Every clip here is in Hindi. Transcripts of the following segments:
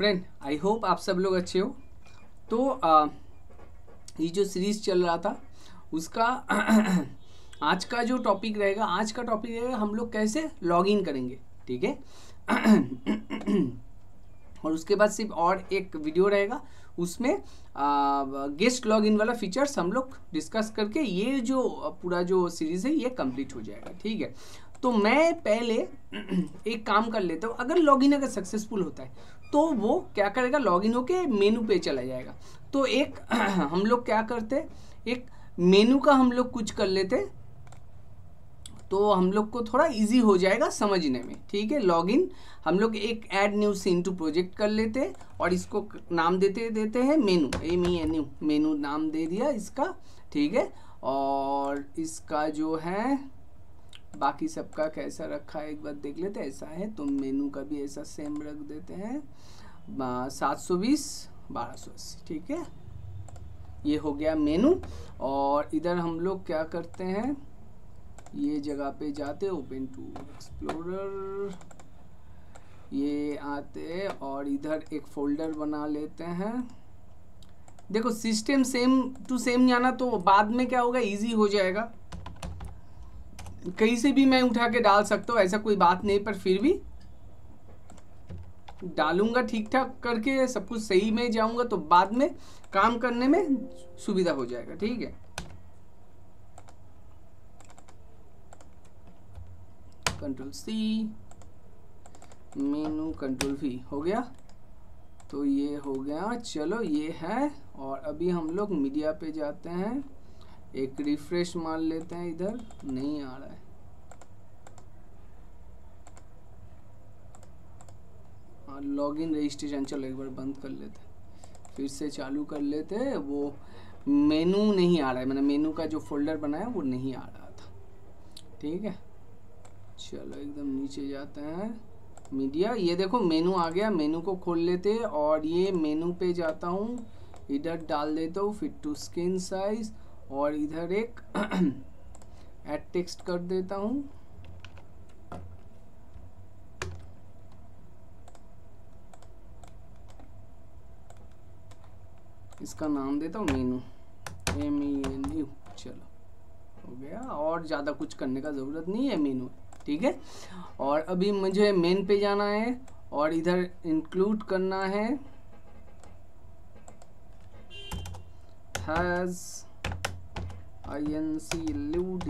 फ्रेंड आई होप आप सब लोग अच्छे हो। तो आ, ये जो सीरीज़ चल रहा था उसका आज का जो टॉपिक रहेगा आज का टॉपिक रहेगा हम लोग कैसे लॉग इन करेंगे ठीक है? और उसके बाद सिर्फ़ और एक वीडियो रहेगा उसमें गेस्ट लॉग इन वाला फीचर्स हम लोग डिस्कस करके ये जो पूरा जो सीरीज़ है ये कंप्लीट हो जाएगा ठीक है? तो मैं पहले एक काम कर लेता हूँ अगर लॉगिन अगर सक्सेसफुल होता है तो वो क्या करेगा? लॉगिन होके मेनू पे चला जाएगा। तो एक, हम लोग क्या करते? एक मेनू का हम लोग कुछ कर लेते। तो हम लोग को थोड़ा इजी हो जाएगा समझने में, ठीक है? लॉगिन हम लोग एक add new scene to project कर लेते और इसको नाम देते देते हैं menu M E N U menu नाम दे दिया इसका, ठीक है? और इसका जो है बाकी सबका कैसा रखा है? एक बार देख लेते ऐसा है। तो मेनू का भी ऐसा सेम रख देते हैं। सात सौ बीस, बारह सौ अस्सी, ठीक है? ये हो गया मेनू। और इधर हम लोग क्या करते हैं? ये जगह पे जाते ओपन टू एक्सप्लोरर ये आते और इधर एक फोल्डर बना लेते हैं। देखो सिस्टम सेम टू सेम जाना तो बाद में क्या होगा? इजी हो जाएगा। कहीं से भी मैं उठा के डाल सकता हूँ, ऐसा कोई बात नहीं, पर फिर भी डालूँगा ठीक ठाक करके, सब कुछ सही में जाऊँगा तो बाद में काम करने में सुविधा हो जाएगा, ठीक है? Control C menu control V हो गया? तो ये हो गया, चलो ये है, और अभी हम लोग मीडिया पे जाते हैं। एक रिफ्रेश मार लेते हैं इधर, नहीं आ रहा है। हाँ लॉगिन रजिस्ट्रेशन चलो एक बार बंद कर लेते फिर से चालू कर लेते वो मेनू नहीं आ रहा है। मैंने मेनू का जो फोल्डर बनाया, वो नहीं आ रहा था। ठीक है? चलो, एकदम नीचे जाते हैं। मीडिया ये देखो मेनू आ गया। मेनू को खोल लेते और ये मेनू पे जाता हूँ। इधर डाल देता हूँ फिट टू स्क्रीन साइज़ और इधर एक एड टेक्स्ट कर देता हूँ। इसका नाम देता हूँ menu. M E N U चलो, हो गया। और ज़्यादा कुछ करने का ज़रूरत नहीं है मीनू। ठीक है? और अभी मुझे मेन पे जाना है और इधर इंक्लूड करना है। Hash include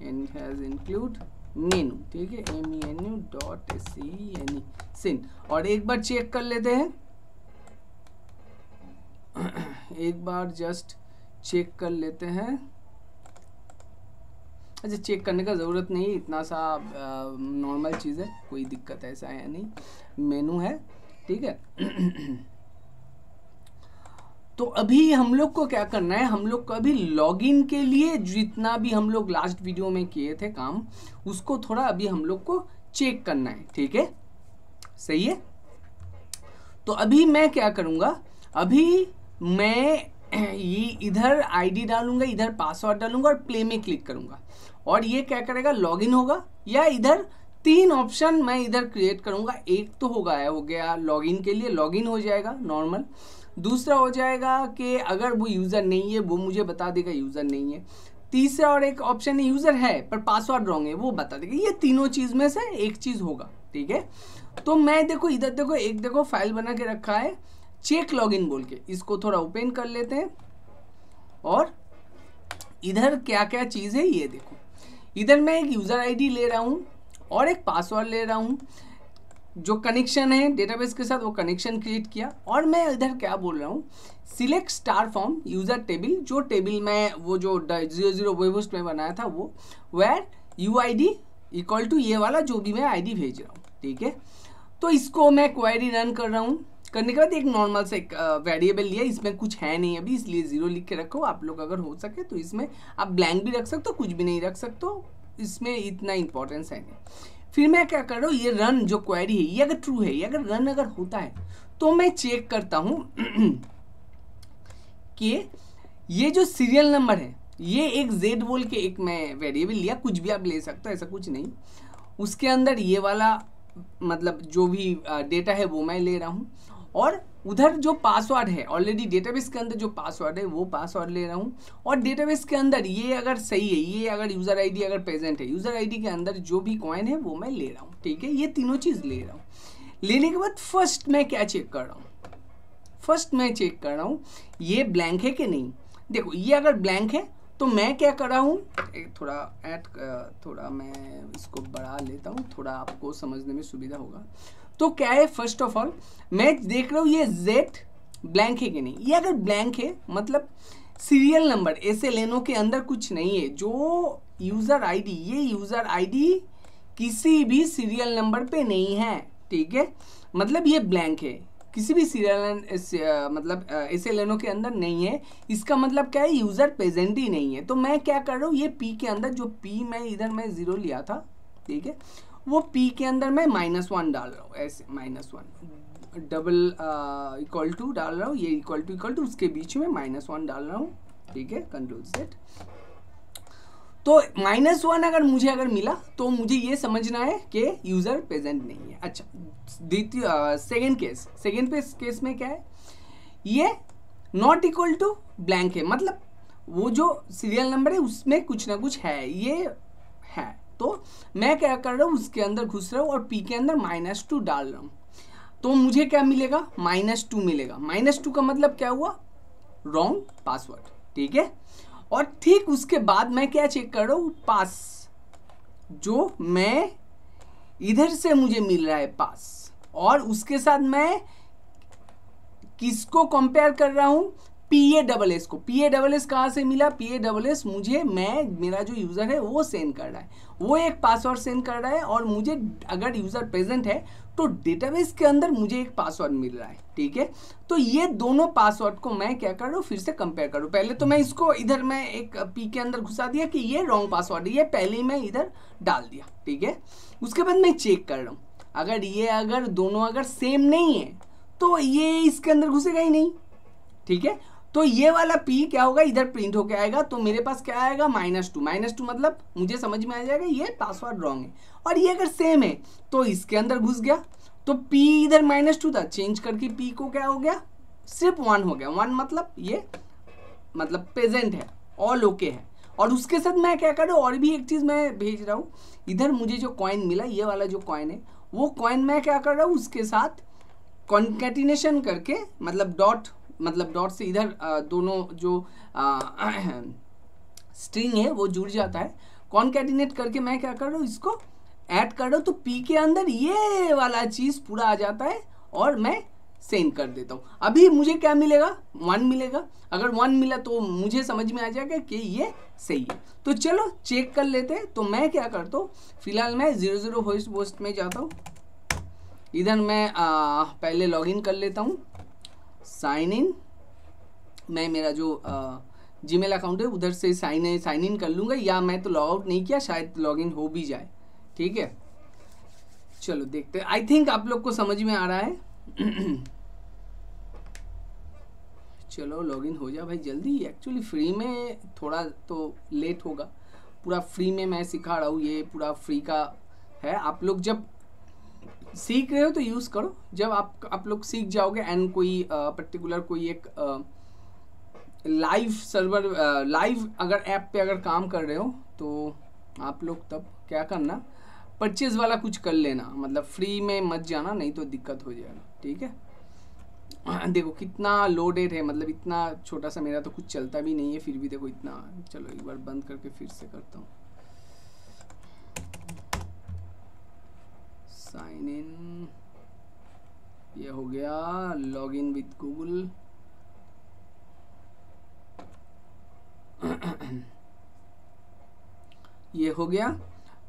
and has include menu ठीक है? M E N U dot C N E scene और एक बार चेक कर लेते हैं। एक बार जस्ट चेक कर लेते हैं। अच्छा चेक करने का ज़रूरत नहीं इतना सा नॉर्मल चीज़ है, कोई दिक्कत ऐसा है नहीं। मेनू है, ठीक है? तो अभी हम लोग को क्या करना है? हम लोग को अभी लॉगिन के लिए जितना भी हम लोग लास्ट वीडियो में किए थे काम, उसको थोड़ा अभी हम लोग को चेक करना है, ठीक है? सही है? तो अभी मैं क्या करूँगा? अभी मैं ये इधर आईडी डालूँगा, इधर पासवर्ड डालूँगा और प्ले में क्लिक करूँगा। और ये क्या करेगा? लॉगिन होगा? या इधर तीन ऑप्शन मैं इधर क्रिएट करूँगा। एक तो होगा, हो गया लॉगिन के लिए लॉगिन हो जाएगा नॉर्मल दूसरा हो जाएगा कि अगर वो यूज़र नहीं है, वो मुझे बता देगा यूज़र नहीं है। तीसरा और एक ऑप्शन यूज़र है, पर पासवर्ड रॉन्ग है, वो बता देगा। ये तीनों चीज़ में से एक चीज़ होगा, ठीक है? तो मैं देखो, इधर देखो, एक देखो फ़ाइल बना के रखा है चेक लॉगिन बोल के। इसको थोड़ा ओपन कर लेते हैं। और इधर क्या क्या चीज़ है, ये देखो। इधर मैं एक यूज़र आईडी ले रहा हूँ और एक पासवर्ड ले रहा हूँ। जो कनेक्शन है डेटाबेस के साथ वो कनेक्शन क्रिएट किया। और मैं इधर क्या बोल रहा हूँ? Select star from user table जो टेबल में वो जो ज़ीरो ज़ीरो वेबहोस्ट में बनाया था वो where U I D equal to ये वाला जो भी मैं आई डी भेज रहा हूँ, ठीक है? तो इसको मैं क्वायरी रन कर रहा हूँ। करने के बाद एक नॉर्मल से एक वेरिएबल लिया, इसमें कुछ है नहीं अभी, इसलिए ज़ीरो लिख के रखो। आप लोग अगर हो सके तो इसमें आप ब्लैंक भी रख सकते हो, कुछ भी नहीं रख सकते हो। इसमें इतना इंपॉर्टेंस है नहीं। फिर मैं क्या कर रहा हूँ, ये रन जो क्वेरी है, ये अगर ट्रू है, ये अगर रन अगर होता है तो मैं चेक करता हूँ कि ये जो सीरियल नंबर है, ये एक जेड बोल के एक मैं वेरिएबल लिया, कुछ भी आप ले सकते हो, ऐसा कुछ नहीं। उसके अंदर ये वाला मतलब जो भी डेटा है वो मैं ले रहा हूँ। और उधर जो पासवर्ड है ऑलरेडी डेटाबेस के अंदर जो पासवर्ड है, वो पासवर्ड ले रहा हूँ। और डेटाबेस के अंदर ये अगर सही है, ये अगर यूज़र आईडी अगर प्रेजेंट है यूज़र आईडी के अंदर जो भी कॉइन है, वो मैं ले रहा हूँ, ठीक है? ये तीनों चीज़ ले रहा हूँ। लेने के बाद फ़र्स्ट मैं क्या चेक कर रहा हूँ? फ़र्स्ट मैं चेक कर रहा हूँ, ये ब्लैंक है कि नहीं? देखो, ये अगर ब्लैंक है तो मैं क्या कर रहा हूँ थोड़ा ऐड थोड़ा मैं इसको बढ़ा लेता हूँ, थोड़ा आपको समझने में सुविधा होगा। तो क्या है फ़र्स्ट ऑफ़ ऑल मैं देख रहा हूँ ये जेड ब्लैंक है कि नहीं? ये अगर ब्लैंक है मतलब सीरियल नंबर ऐसे लेनों के अंदर कुछ नहीं है। जो यूज़र आईडी ये यूज़र आईडी किसी भी सीरियल नंबर पे नहीं है, ठीक है? मतलब ये ब्लैंक है। किसी भी सीरियल मतलब ऐसे लेनों के अंदर नहीं है। इसका मतलब क्या है यूज़र प्रेजेंट ही नहीं है। तो मैं क्या कर रहा हूँ, ये पी के अंदर, जो पी मैं, इधर मैं ज़ीरो लिया था, ठीक है? वो पी के अंदर मैं माइनस वन डाल रहा हूँ, ऐसे minus one double equal to डाल रहा हूँ, ये इक्वल टू इक्वल टू उसके बीच में माइनस वन डाल रहा हूँ। ठीक है कंट्रोल सेट तो माइनस वन अगर मुझे अगर मिला तो मुझे ये समझना है कि यूज़र प्रेजेंट नहीं है। अच्छा द्वितीय सेकेंड केस सेकेंड केस में क्या है? ये नॉट इक्वल टू ब्लैंक है। मतलब वो जो सीरियल नंबर है, उसमें कुछ ना कुछ है, ये है। तो मैं क्या कर रहा हूँ, उसके अंदर घुस रहा हूँ और पी के अंदर माइनस टू डाल रहा हूँ। तो मुझे क्या मिलेगा? माइनस टू मिलेगा। माइनस टू का मतलब क्या हुआ? रॉन्ग पासवर्ड ठीक है? और ठीक उसके बाद मैं क्या चेक कर रहा हूँ? पास जो मैं इधर से मुझे मिल रहा है पास और उसके साथ मैं किसको कंपेयर कर रहा हूँ? पी ए डबल एस को। पी ए डबल एस कहाँ से मिला? पी ए डबल एस मुझे, मैं, मेरा जो यूज़र है, वो सेंड कर रहा है। वो एक पासवर्ड सेंड कर रहा है और मुझे अगर यूज़र प्रेजेंट है तो डेटाबेस के अंदर मुझे एक पासवर्ड मिल रहा है, ठीक है? तो ये दोनों पासवर्ड को मैं क्या कर रहा हूँ, फिर से कंपेयर करूँ पहले तो मैं इसको इधर मैं एक पी के अंदर घुसा दिया कि ये रॉन्ग पासवर्ड है, ये पहले ही मैं इधर डाल दिया, ठीक है? उसके बाद मैं चेक कर रहा हूँ। अगर ये, अगर दोनों अगर सेम नहीं है तो ये इसके अंदर घुसेगा ही नहीं, ठीक है? तो ये वाला पी क्या होगा? इधर प्रिंट होके आएगा तो मेरे पास क्या आएगा? माइनस टू माइनस टू मतलब मुझे समझ में आ जाएगा, ये पासवर्ड रॉन्ग है। और ये अगर सेम है तो इसके अंदर घुस गया। तो पी इधर माइनस टू था। चेंज करके पी को क्या हो गया? सिर्फ़ वन हो गया। वन मतलब ये मतलब प्रेजेंट है। ऑल ओके है। और उसके साथ मैं क्या कर? और भी एक चीज़ मैं भेज रहा हूँ। इधर मुझे जो कॉइन मिला, ये वाला जो कॉइन है, वो कॉइन मैं क्या कर रहा हूँ? उसके साथ कॉन्केटिनेशन करके मतलब डॉट मतलब डॉट से इधर दोनों जो स्ट्रिंग है वो जुड़ जाता है। कॉन्केटिनेट करके मैं क्या कर रहा हूँ इसको ऐड कर रहा हूँ तो पी के अंदर ये वाला चीज़ पूरा आ जाता है और मैं सेंड कर देता हूँ। अभी मुझे क्या मिलेगा? वन मिलेगा। अगर वन मिला तो मुझे समझ में आ जाएगा कि ये सही है। तो चलो चेक कर लेते हैं। तो मैं क्या करता हूँ फ़िलहाल मैं ज़ीरो ज़ीरो वॉइस पोस्ट में जाता हूँ। इधर मैं आ, पहले लॉगिन कर लेता हूँ। साइन इन मैं मेरा जो जीमेल अकाउंट है, उधर से साइन साइन इन कर लूँगा, या मैं तो लॉग आउट नहीं किया, शायद लॉग इन हो भी जाए। ठीक है? चलो, देखते आई थिंक आप लोग को समझ में आ रहा है। चलो लॉगिन हो जा भाई, जल्दी। एक्चुअली फ्री में थोड़ा तो लेट होगा। पूरा फ्री में मैं सिखा रहा हूँ, ये पूरा फ्री का है। आप लोग जब सीख रहे हो तो यूज़ करो। जब आप आप लोग सीख जाओगे एंड कोई पर्टिकुलर कोई एक लाइव सर्वर लाइव अगर ऐप पे अगर काम कर रहे हो तो आप लोग तब क्या करना परचेज वाला कुछ कर लेना। मतलब फ्री में मत जाना, नहीं तो दिक्कत हो जाएगा। ठीक है? देखो कितना लोडेड है। मतलब इतना छोटा सा मेरा तो कुछ चलता भी नहीं है, फिर भी देखो इतना, चलो एक बार बंद करके फिर से करता हूँ। साइन इन ये हो गया लॉग इन विथ गूगल ये हो गया।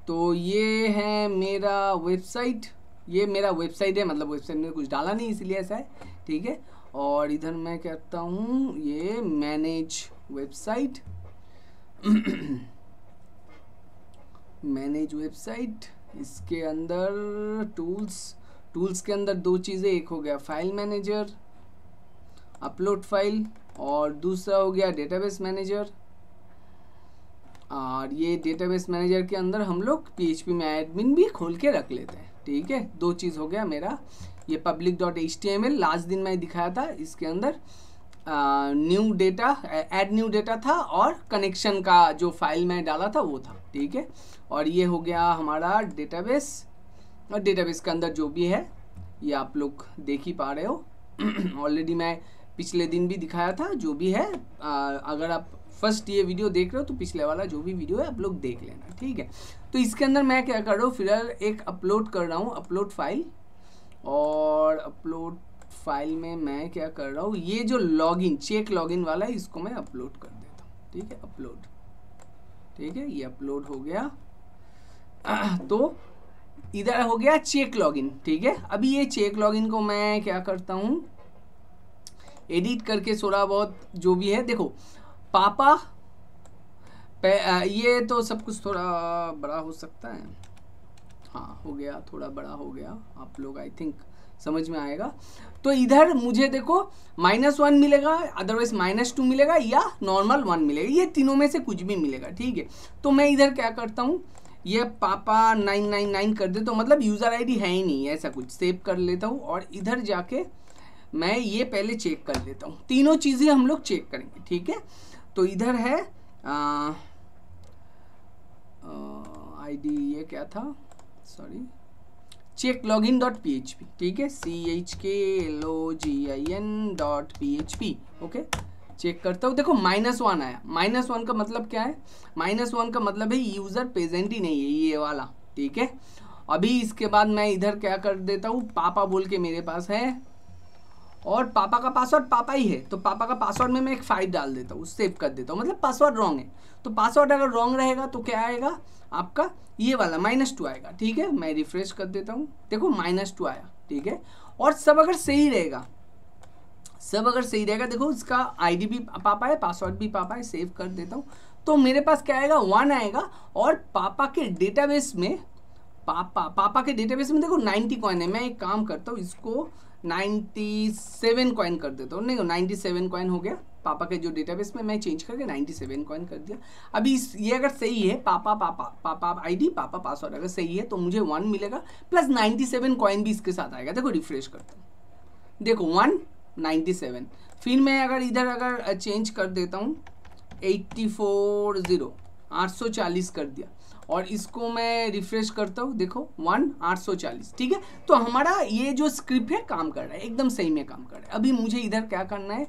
तो ये है मेरा वेबसाइट ये मेरा वेबसाइट है मतलब वेबसाइट में कुछ डाला नहीं, इसलिए ऐसा है, ठीक है? और इधर मैं कहता हूँ, ये मैनेज वेबसाइट मैनेज वेबसाइट इसके अंदर टूल्स टूल्स के अंदर दो चीज़ें, एक हो गया फ़ाइल मैनेजर अपलोड फ़ाइल और दूसरा हो गया डेटाबेस मैनेजर और ये डेटाबेस मैनेजर के अंदर हम लोग पीएचपी में एडमिन भी खोल के रख लेते हैं, ठीक है? दो चीज़ हो गया मेरा, ये public dot H T M L last दिन मैं दिखाया था, इसके अंदर new data add new data था और कनेक्शन का जो फ़ाइल मैं डाला था वो था ठीक है? और ये हो गया हमारा डेटाबेस और डेटाबेस के अंदर जो भी है ये आप लोग देख ही पा रहे हो। ऑलरेडी मैं पिछले दिन भी दिखाया था जो भी है आ, अगर आप फ़र्स्ट ये वीडियो देख रहे हो तो पिछले वाला जो भी वीडियो है आप लोग देख लेना ठीक है? तो इसके अंदर मैं क्या कर रहा हूँ फ़िलहाल एक अपलोड कर रहा हूँ अपलोड फ़ाइल और अपलोड फ़ाइल में मैं क्या कर रहा हूँ, ये जो लॉगिन चेक लॉगिन वाला है, इसको मैं अपलोड कर देता हूँ। ठीक है अपलोड ठीक है, ये अपलोड हो गया। तो इधर हो गया चेक लॉगिन ठीक है, अभी ये चेक लॉगिन को मैं क्या करता हूँ एडिट करके थोड़ा बहुत जो भी है, देखो, पापा ये तो सब कुछ थोड़ा बड़ा हो सकता है। हाँ हो गया, थोड़ा बड़ा हो गया। आप लोग आई थिंक समझ में आएगा? तो इधर मुझे देखो माइनस वन मिलेगा अदरवाइज़ माइनस टू मिलेगा, या नॉर्मल वन मिलेगा। ये तीनों में से कुछ भी मिलेगा, ठीक है? तो मैं इधर क्या करता हूँ? ये पापा नाइन नाइन नाइन कर दे तो मतलब यूज़र आईडी है ही नहीं, ऐसा कुछ। सेव कर लेता हूँ और इधर जाके मैं ये पहले चेक कर लेता हूँ। तीनों चीज़ें हम लोग चेक करेंगे, ठीक है? तो इधर है आईडी ये क्या था? Sorry check log in dot P H P ठीक है? C H K L O G I N dot P H P okay check करता हूँ। देखो माइनस वन आया। माइनस वन का मतलब क्या है? माइनस वन का मतलब है यूज़र प्रेजेंट ही नहीं है ये वाला। ठीक है? अभी इसके बाद मैं इधर क्या कर देता हूँ? पापा बोल के मेरे पास है। और पापा का पासवर्ड पापा ही है तो पापा का पासवर्ड में मैं एक फाइव डाल देता हूँ सेव कर देता हूँ मतलब पासवर्ड रॉन्ग है। तो पासवर्ड अगर रॉन्ग रहेगा तो क्या आएगा? आपका ये वाला माइनस टू आएगा, ठीक है? मैं रिफ्रेश कर देता हूँ। देखो माइनस टू आया, ठीक है? और सब अगर सही रहेगा, सब अगर सही रहेगा, देखो, इसका आईडी भी पापा है पासवर्ड भी पापा है सेव कर देता हूँ। तो मेरे पास क्या आएगा? वन आएगा, और पापा के डेटाबेस में, पापा पापा के डेटाबेस में देखो नाइन्टी कॉइन है। मैं एक काम करता हूँ, इसको नाइन्टी सेवन कॉइन कर देता हूँ। नहीं नाइन्टी सेवन कॉइन हो गया। पापा के जो डेटाबेस में मैं चेंज करके नाइन्टी सेवन कॉइन कर दिया। अभी ये अगर सही है, पापा पापा पापा आईडी पापा पासवर्ड अगर सही है तो मुझे वन मिलेगा प्लस नाइन्टी सेवन कॉइन भी इसके साथ आएगा। देखो रिफ्रेश करता हूँ। देखो वन नाइन्टी सेवन। फिर मैं अगर इधर अगर चेंज कर देता हूँ एट्टी फोर ज़ीरो आठ सौ चालीस कर दिया। और इसको मैं रिफ्रेश करता हूँ, देखो वन आठ सौ चालीस, ठीक है? तो हमारा ये जो स्क्रिप्ट है, काम कर रहा है, एकदम सही में काम कर रहा है। अभी मुझे इधर क्या करना है?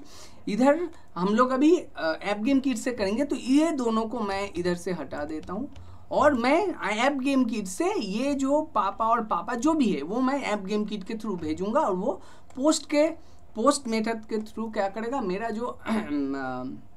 इधर हम लोग अभी ऐप गेम किट से करेंगे तो ये दोनों को मैं इधर से हटा देता हूँ। और मैं ऐप गेम किट से ये जो पापा और पापा जो भी है, वो मैं ऐप गेम किट के थ्रू भेजूँगा और वो पोस्ट के पोस्ट मेथड के थ्रू क्या करेगा? मेरा जो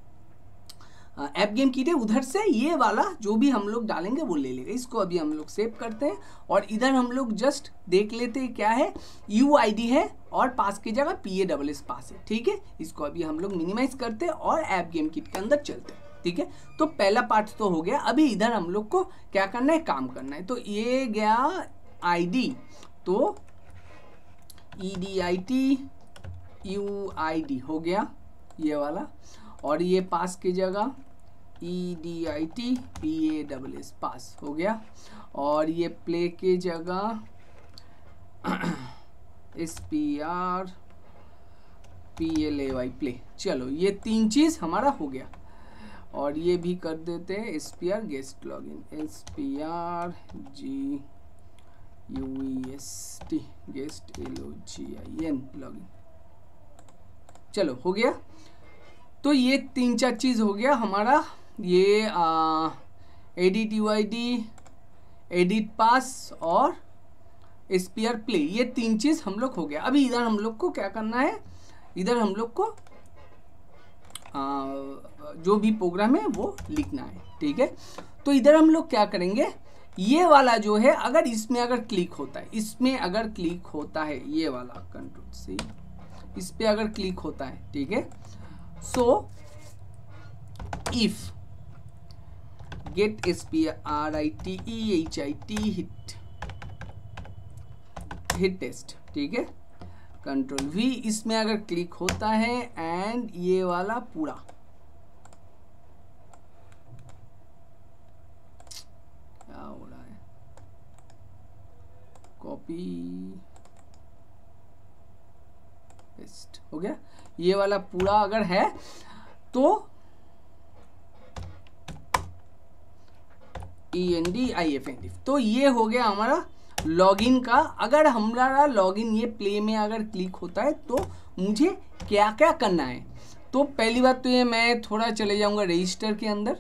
ऐप गेम कीट है उधर से ये वाला जो भी हम लोग डालेंगे, वो ले लेगा। इसको अभी हम लोग सेव करते हैं और इधर हम लोग जस्ट देख लेते हैं क्या है। यू आई है और पास की जगह P A double S pass है, ठीक है? इसको अभी हम लोग मिनिमाइज करते हैं और ऐप गेम किट के अंदर चलते हैं, ठीक है? तो पहला पार्ट तो हो गया। अभी इधर हम लोग को क्या करना है? काम करना है। तो ये गया आईडी तो E D I T U I D हो गया ये वाला। और ये पास की जगह E D I T P A double S pass हो गया। और ये प्ले की जगह S P R P L A Y play चलो, ये तीन चीज़ हमारा हो गया। और ये भी कर देते हैं S P R guest login S P R G U S T guest L O G I N login चलो, हो गया। तो ये तीन चार चीज़ हो गया हमारा। ये edit U I D edit pass और स्पीयर प्ले ये तीन चीज़ हम लोग हो गया। अभी इधर हम लोग को क्या करना है? इधर हम लोग को आ, जो भी प्रोग्राम है वो लिखना है ठीक है? तो इधर हम लोग क्या करेंगे? ये वाला जो है अगर इसमें अगर क्लिक होता है इसमें अगर क्लिक होता है ये वाला कंट्रोल सी इस पर अगर क्लिक होता है ठीक है? T E H I T hit hit test ठीक है? कंट्रोल वी इसमें अगर क्लिक होता है एंड ये वाला पूरा। क्या हो रहा है? कॉपी पेस्ट हो गया? ये वाला पूरा अगर है तो E N D I F N D तो ये हो गया हमारा लॉगिन का। अगर हमारा लॉगिन ये प्ले में अगर क्लिक होता है तो मुझे क्या क्या करना है? तो पहली बात तो ये मैं थोड़ा चले जाऊँगा रजिस्टर के अंदर।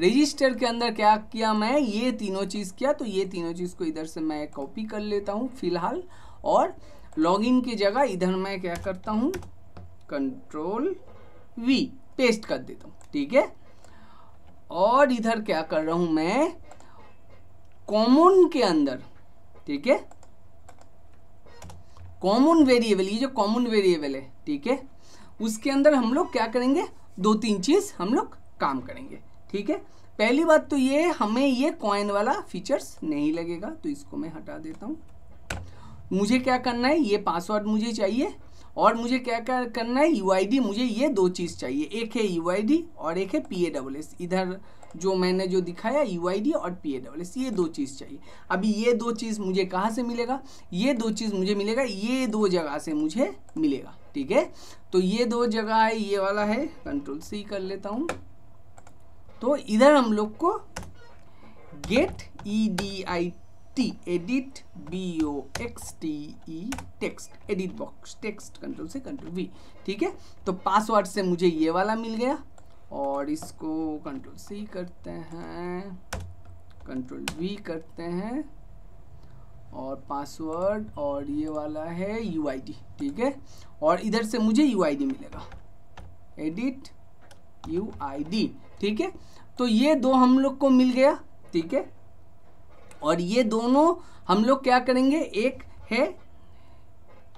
रजिस्टर के अंदर क्या किया मैं? ये तीनों चीज़ किया तो ये तीनों चीज़ को इधर से मैं कॉपी कर लेता हूँ फ़िलहाल। और लॉगिन की जगह इधर मैं क्या करता हूँ? कंट्रोल वी पेस्ट कर देता हूँ, ठीक है? और इधर क्या कर रहा हूँ मैं? कॉमन के अंदर, ठीक है? कॉमन वेरिएबल ये जो कॉमन वेरिएबल है, ठीक है? उसके अंदर हम लोग क्या करेंगे? दो तीन चीज़ हम लोग काम करेंगे, ठीक है? पहली बात तो ये, हमें ये कॉइन वाला फीचर्स नहीं लगेगा तो इसको मैं हटा देता हूँ। मुझे क्या करना है? ये पासवर्ड मुझे चाहिए और मुझे क्या क्या करना है? यूआईडी मुझे ये दो चीज़ चाहिए। एक है यूआईडी और एक है पी इधर जो मैंने जो दिखाया यूआईडी और पी ये दो चीज़ चाहिए। अभी ये दो चीज़ मुझे कहाँ से मिलेगा? ये दो चीज़ मुझे मिलेगा, ये दो जगह से मुझे मिलेगा, ठीक है? तो ये दो जगह है, ये वाला है कंट्रोल सी कर लेता हूँ। तो इधर हम लोग को get E D I T edit B O X T E text edit box text control से कंट्रोल वी ठीक है? तो पासवर्ड से मुझे ये वाला मिल गया और इसको कंट्रोल सी करते हैं कंट्रोल वी करते हैं और पासवर्ड और ये वाला है यूआईडी ठीक है? और इधर से मुझे यूआईडी मिलेगा। एडिट यूआईडी ठीक है? तो ये दो हम लोग को मिल गया, ठीक है? और ये दोनों हम लोग क्या करेंगे? एक है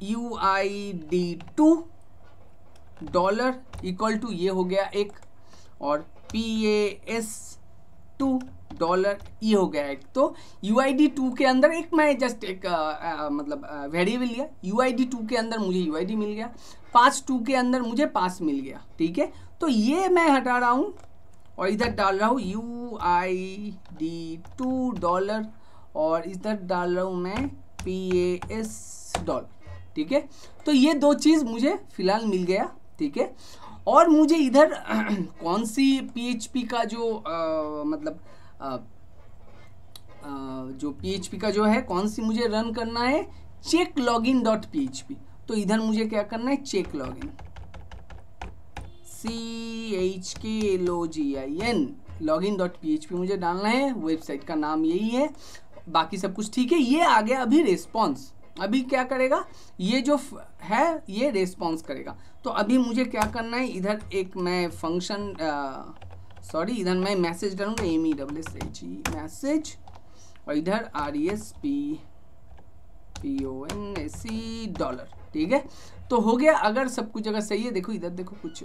U I D two dollar equal to ये हो गया एक और P A S two dollar ये हो गया एक। तो यू आई डी टू के अंदर एक मैं जस्ट एक आ, आ, मतलब वेरिएबल लिया। यू आई डी टू के अंदर मुझे यू आई डी मिल गया। पास टू के अंदर मुझे पास मिल गया। ठीक है? तो ये मैं हटा रहा हूँ। और इधर डाल रहा हूँ U I D two dollar और इधर डाल रहा हूँ मैं पी ए एस डॉलर ठीक है? तो ये दो चीज़ मुझे फ़िलहाल मिल गया ठीक है? और मुझे इधर कौन सी पी का जो आ, मतलब आ, आ, जो PHP का जो है कौन सी मुझे रन करना है? चेक लॉगिन डॉट पी तो इधर मुझे क्या करना है? Check login C H K G I N log in dot P H P मुझे डालना है वेबसाइट का नाम यही है, बाकी सब कुछ ठीक है। ये आ गया अभी रिस्पॉन्स अभी क्या करेगा? ये जो है, ये रिस्पॉन्स करेगा। तो अभी मुझे क्या करना है? इधर एक मैं फ़ंक्शन सॉरी इधर मैं मैसेज डालूँगा M E W S H E message और इधर R E S P P O N S C dollar ठीक है? तो हो गया, अगर सब कुछ अगर सही है, देखो इधर देखो कुछ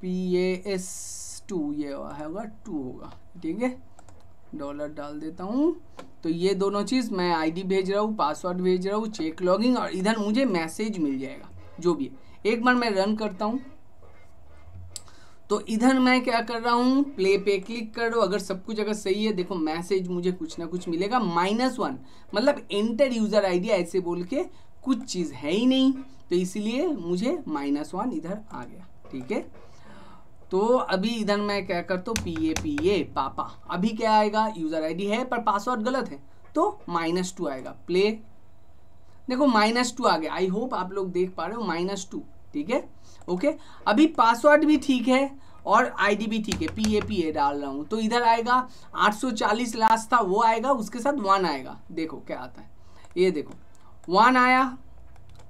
पी, ए, एस, टू, ये होगा, टू होगा, ठीक है? डॉलर डाल देता हूँ। तो ये दोनों चीज़ मैं आईडी भेज रहा हूँ पासवर्ड भेज रहा हूँ चेक लॉगिंग और इधर मुझे मैसेज मिल जाएगा, जो भी है। एक बार मैं रन करता हूँ। तो इधर मैं क्या कर रहा हूँ? प्ले पे क्लिक कर। दो अगर सब कुछ अगर सही है, देखो मैसेज मुझे कुछ ना कुछ मिलेगा। माइनस वन मतलब एंटर यूज़र आईडी ऐसे बोल के कुछ चीज़ है ही नहीं। तो इसलिए मुझे माइनस वन इधर आ गया। ठीक है? तो अभी इधर मैं क्या करता हूँ? पी ए पी ए पापा। अभी क्या आएगा? यूज़र आईडी है, पर पासवर्ड गलत है। तो माइनस टू आएगा। प्ले देखो माइनस टू आ गया। आई होप आप लोग देख पा रहे हो माइनस टू ठीक है? ओके? अभी पासवर्ड भी ठीक है और आईडी भी ठीक है पी ए पी ए डाल रहा हूँ। तो इधर आएगा 840 लास्ट था, वो आएगा, उसके साथ वन आएगा। देखो क्या आता है। ये देखो वन आया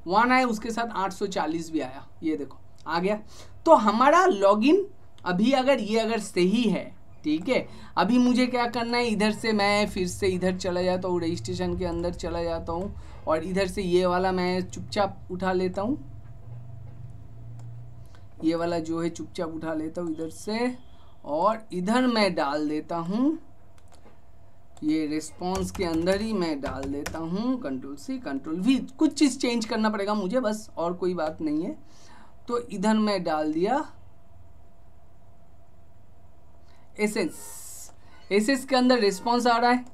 वन आया, उसके साथ 840 भी आया। ये देखो, आ गया। तो हमारा लॉगिन अभी अगर ये अगर सही है, ठीक है? अभी मुझे क्या करना है? इधर से मैं फिर से इधर चला जाता हूँ, रजिस्ट्रेशन के अंदर चला जाता हूँ और इधर से ये वाला मैं चुपचाप उठा लेता हूँ। ये वाला जो है चुपचाप उठा लेता हूँ इधर से और इधर मैं डाल देता हूँ। ये रिस्पॉन्स के अंदर ही मैं डाल देता हूँ। कंट्रोल सी कंट्रोल वी कुछ चीज़ चेंज करना पड़ेगा मुझे, बस और कोई बात नहीं है। तो इधर मैं डाल दिया एसेंस एसेंस के अंदर रिस्पॉन्स आ रहा है।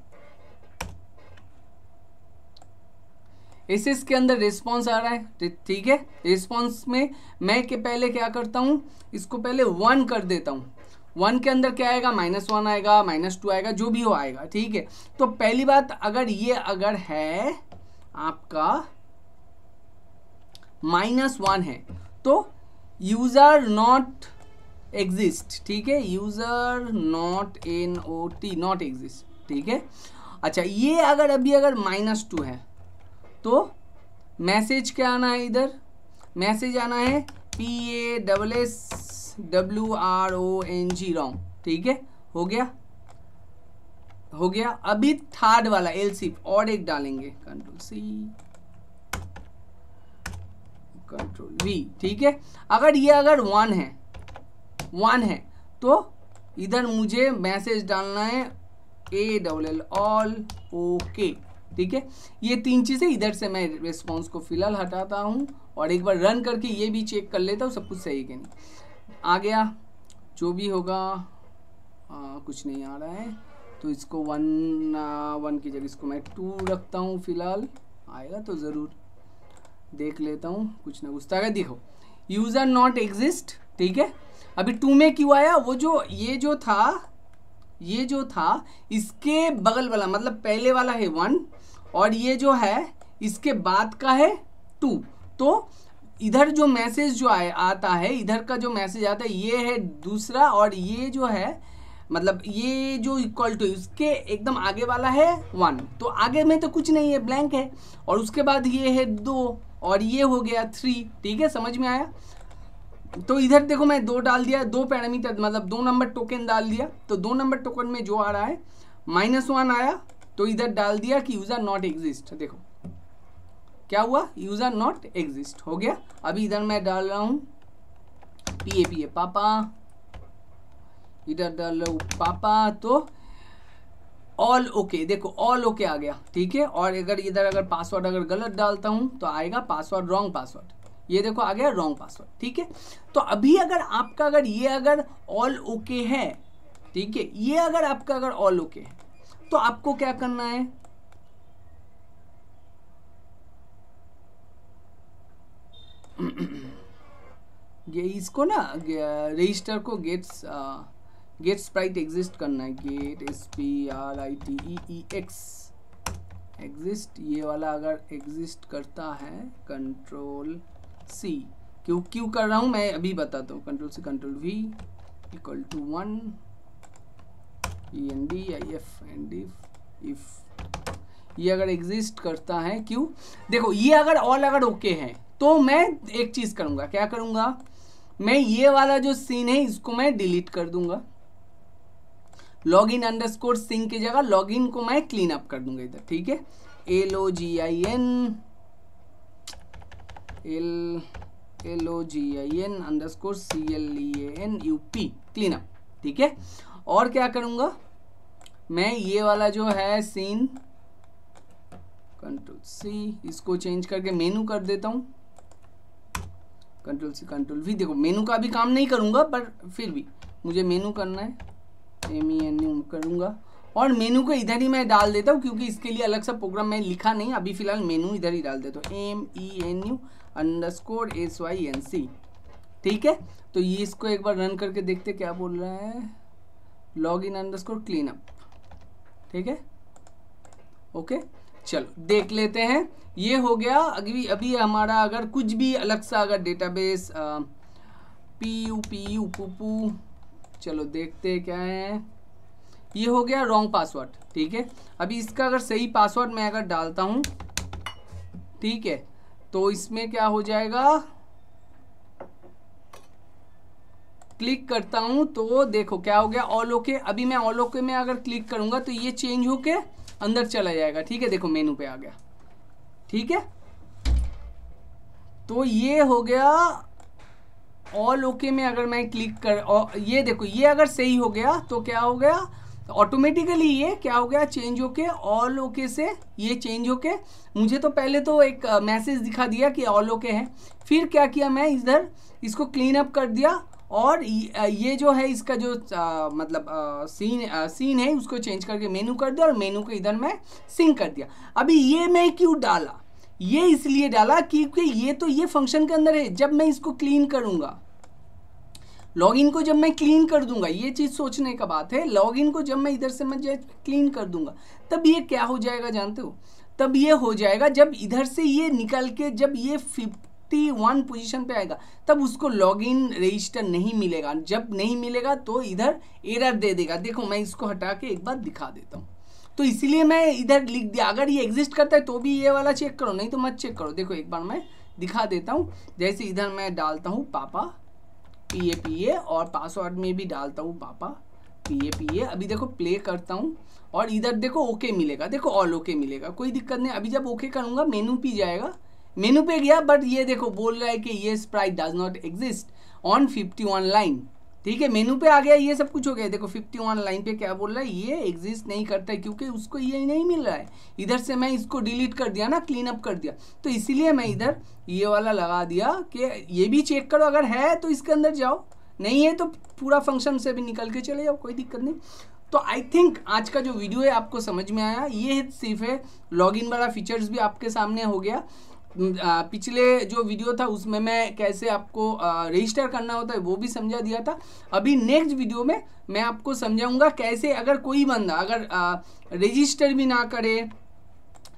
एस एस के अंदर रिस्पॉन्स आ रहा है ठीक है। रिस्पॉन्स में मैं के पहले क्या करता हूँ, इसको पहले वन कर देता हूँ। वन के अंदर क्या आएगा? माइनस वन आएगा माइनस टू आएगा, जो भी हो आएगा, ठीक है। तो पहली बात, अगर ये अगर है, आपका माइनस वन है तो यूज़र नॉट एग्जिस्ट ठीक है? User not N O T not exist ठीक है? अच्छा ये अगर अभी अगर माइनस टू है तो मैसेज क्या आना है इधर? मैसेज आना है P A double S W R O N G wrong ठीक है? हो गया? हो गया? अभी थर्ड वाला एल सी और एक डालेंगे कंट्रोल सी कंट्रोल वी ठीक है? अगर ये अगर वन है वन है तो इधर मुझे मैसेज डालना है A double L all okay ठीक है? ये तीन चीज़ें इधर से मैं रिस्पॉन्स को फ़िलहाल हटाता हूँ और एक बार रन करके ये भी चेक कर लेता हूँ सब कुछ सही कि नहीं। आ गया। जो भी होगा आ, कुछ नहीं आ रहा है। तो इसको वन आ, वन की जगह इसको मैं टू रखता हूँ फ़िलहाल। आएगा तो ज़रूर देख लेता हूँ कुछ ना कुछ। तो देखो यूज़र नॉट एग्जिस्ट ठीक है? अभी टू में क्यों आया? वो जो ये जो था ये जो था इसके बगल वाला मतलब पहले वाला है वन और ये जो है, इसके बाद का है टू तो इधर जो मैसेज जो आए, आता है, इधर का जो मैसेज आता है, ये है दूसरा और ये जो है मतलब ये जो इक्वल टू इसके एकदम आगे वाला है वन तो आगे में तो कुछ नहीं है ब्लैंक है। और उसके बाद ये है दो और ये हो गया थ्री ठीक है, समझ में आया? तो इधर देखो, मैं दो डाल दिया, दो पैरामीटर मतलब दो नंबर टोकन डाल दिया। तो दो नंबर टोकन में जो आ रहा है माइनस वन आया। तो इधर डाल दिया कि यूज़र नॉट एग्जिस्ट देखो। क्या हुआ? यूज़र नॉट एग्जिस्ट हो गया। अभी इधर मैं डाल रहा हूँ। पी ए पी ए पापा। इधर डाल रहा हूँ पापा। तो ऑल ओके okay, देखो ऑल ओके okay आ गया। ठीक है? और अगर इधर अगर पासवर्ड अगर गलत डालता हूँ तो आएगा पासवर्ड रॉन्ग पासवर्ड ये देखो आ गया रॉन्ग पासवर्ड ठीक है? तो अभी अगर आपका अगर ये अगर ऑल ओके okay है ठीक है? ये अगर आपका अगर ऑल ओके है तो आपको क्या करना है? ये इसको ना रजिस्टर को गेट्स गेट स्प्राइट एग्जिस्ट करना है। Get S P R I T E E X exist ये वाला अगर एग्जिस्ट करता है कंट्रोल सी क्यों क्यों कर रहा हूँ मैं? अभी बताता हूँ। Control C control V equal to one E N D I F N D if ये अगर एग्जिस्ट करता है, क्यों? देखो, ये अगर ऑल अगर ओके है तो मैं एक चीज़ करूँगा। क्या करूँगा? मैं ये वाला जो सीन है, इसको मैं डिलीट कर दूँगा। Log in underscore sync की जगह लॉग इन को मैं क्लीन अप कर दूँगा इधर, ठीक है? L O G I N L L O G I N underscore C L E N U P clean up ठीक है? और क्या करूँगा? मैं ये वाला जो है सीन कंट्रोल सी इसको चेंज करके मेनू कर देता हूँ। कंट्रोल सी कंट्रोल वी देखो मेनू का भी काम नहीं करूँगा, पर फिर भी मुझे मेनू करना है। एम ई एन यू करूँगा। और मेनू को इधर ही मैं डाल देता हूँ, क्योंकि इसके लिए अलग सा प्रोग्राम मैं लिखा नहीं, अभी फ़िलहाल मेनू इधर ही डाल देता हूँ। M E N U underscore S Y N C ठीक है? तो ये इसको एक बार रन करके देखते क्या बोल रहा है। Log in underscore clean up ठीक है? ओके चलो, देख लेते हैं। ये हो गया, अभी अभी हमारा अगर कुछ भी अलग सा अगर database P U P U पुपू, चलो देखते क्या है। ये हो गया रॉन्ग पासवर्ड ठीक है? अभी इसका अगर सही पासवर्ड मैं अगर डालता हूँ, ठीक है? तो इसमें क्या हो जाएगा? क्लिक करता हूँ तो देखो क्या हो गया ऑल ओके अभी मैं ऑल ओके में अगर क्लिक करूँगा तो ये चेंज होके अंदर चला जाएगा, ठीक है? देखो मेनू पे आ गया, ठीक है? तो ये हो गया ऑल ओके में अगर मैं क्लिक कर ये देखो, ये अगर सही हो गया तो क्या हो गया? ऑटोमेटिकली ये क्या हो गया चेंज होके ऑल ओके से ये चेंज होके, मुझे तो पहले तो एक मैसेज दिखा दिया कि ऑल ओके है, फिर क्या किया मैं? इधर इसको क्लीन अप कर दिया और ये जो है इसका जो आ, मतलब आ, सीन आ, सीन है उसको चेंज करके मेनू कर दिया और मेनू को इधर मैं सिंक कर दिया। अभी ये मैं क्यों डाला? ये इसलिए डाला क्योंकि ये तो ये फ़ंक्शन के अंदर है जब मैं इसको क्लीन करूँगा लॉगिन को जब मैं क्लीन कर दूँगा ये चीज़ सोचने का बात है लॉगिन को जब मैं इधर से मैं क्लीन कर दूँगा तब ये क्या हो जाएगा जानते हो? तब ये हो जाएगा जब इधर से ये निकल के जब ये फिफ्टी वन पोजिशन पे आएगा, तब उसको लॉगिन रजिस्टर नहीं मिलेगा। जब नहीं मिलेगा तो इधर एरर दे देगा। देखो, मैं इसको हटा के एक बार दिखा देता हूँ। तो इसीलिए मैं इधर लिख दिया। अगर ये एग्जिस्ट करता है तो भी ये वाला चेक करो, नहीं तो मत चेक करो। देखो, एक बार मैं दिखा देता हूँ। जैसे इधर मैं डालता हूँ पापा पी ए पी ए और पासवर्ड में भी डालता हूँ पापा पी ए पी ए अभी देखो प्ले करता हूँ और इधर देखो ओके मिलेगा। देखो ऑल ओके मिलेगा। कोई दिक्कत नहीं। अभी जब ओके करूँगा मेनू पी जाएगा। मेनू पे गया बट ये देखो, बोल रहा है कि ये sprite does not exist on fifty one line ठीक है, मेनू पे आ गया, ये सब कुछ हो गया। देखो फिफ्टी वन लाइन पे क्या बोल रहा है? ये एग्जिस्ट नहीं करता है, क्योंकि उसको ये नहीं मिल रहा है। इधर से मैं इसको डिलीट कर दिया ना क्लीन अप कर दिया। तो इसीलिए मैं इधर ये वाला लगा दिया कि ये भी चेक करो, अगर है तो इसके अंदर जाओ। नहीं है तो पूरा फ़ंक्शन से भी निकल के चले जाओ, कोई दिक्कत नहीं। तो आई थिंक आज का जो वीडियो है, आपको समझ में आया। ये सिर्फ़ है लॉगिन वाला फीचर्स भी आपके सामने हो गया। पिछले जो वीडियो था, उसमें मैं कैसे आपको रजिस्टर करना होता है, वो भी समझा दिया था। अभी नेक्स्ट वीडियो में मैं आपको समझाऊँगा कैसे अगर कोई बंदा, अगर रजिस्टर भी ना करे,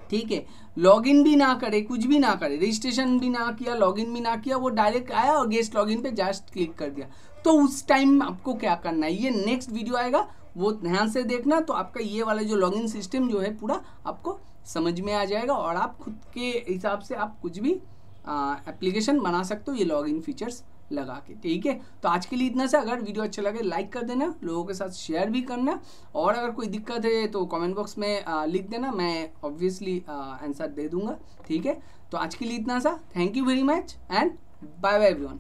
ठीक है लॉगिन भी ना करे, कुछ भी ना करे रजिस्ट्रेशन भी ना किया लॉगिन भी ना किया, वो डायरेक्ट आया और गेस्ट लॉगिन पे जस्ट क्लिक कर दिया। तो उस टाइम आपको क्या करना है? ये नेक्स्ट वीडियो आएगा, वो ध्यान से देखना तो आपका ये वाला जो लॉगिन सिस्टम जो है, पूरा आपको समझ में आ जाएगा और आप खुद के हिसाब से आप कुछ भी एप्लीकेशन बना सकते हो ये लॉगिन फीचर्स लगा के ठीक है? तो आज के लिए इतना सा। अगर वीडियो अच्छा लगे लाइक कर देना लोगों के साथ शेयर भी करना और अगर कोई दिक्कत है तो कमेंट बॉक्स में आ, लिख देना मैं ऑब्वियसली आंसर दे दूँगा ठीक है? तो आज के लिए इतना सा। Thank you very much and bye bye everyone